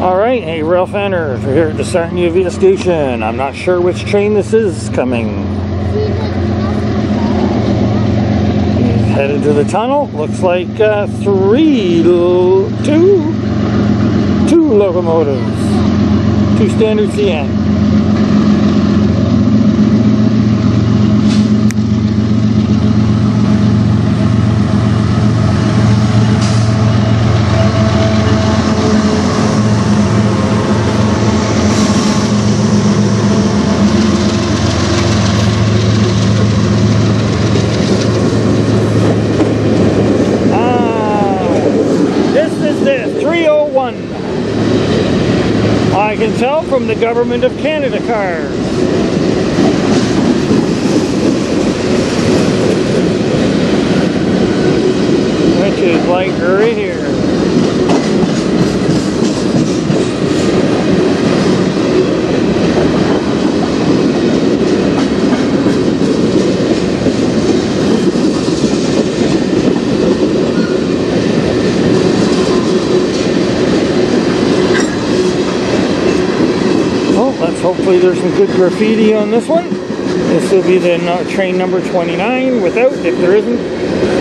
Alright, hey rail fanners, we're here at the Sarnia station. I'm not sure which train this is coming. He's headed to the tunnel. Looks like uh, three, two, two locomotives. Two standard CN. I can tell from the Government of Canada card. Which is like right here. Hopefully there's some good graffiti on this one. This will be the train number 29 without, if there isn't.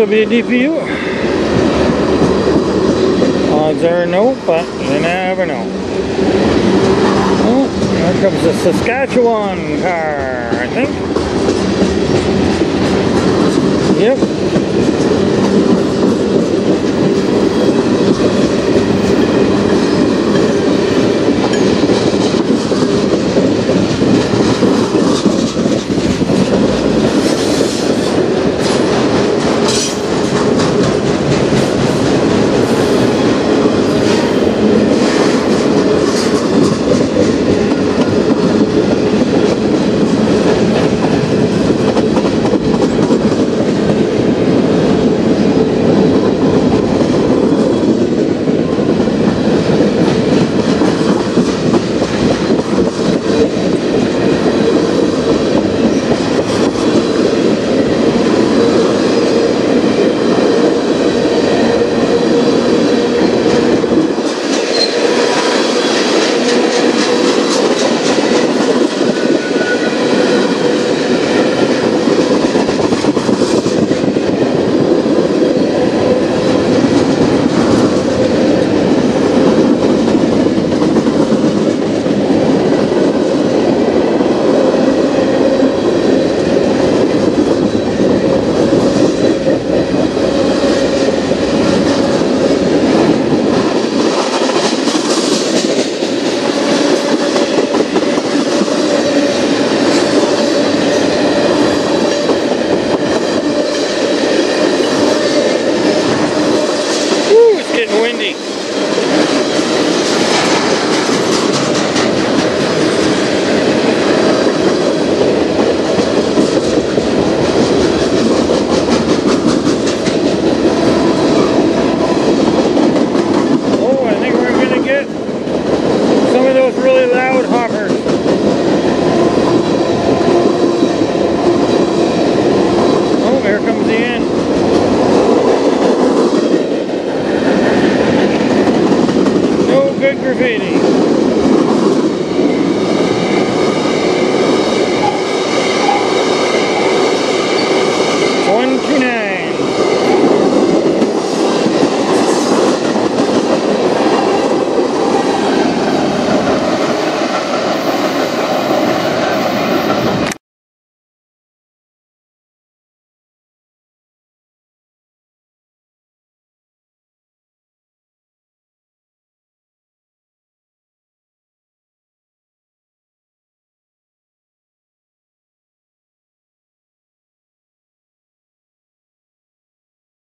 Will be a DPU. Odds are no, but you never know. Oh, here comes the Saskatchewan car, I think. Graffiti.